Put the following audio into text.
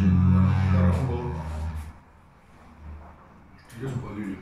Дорога была. Ее спалили.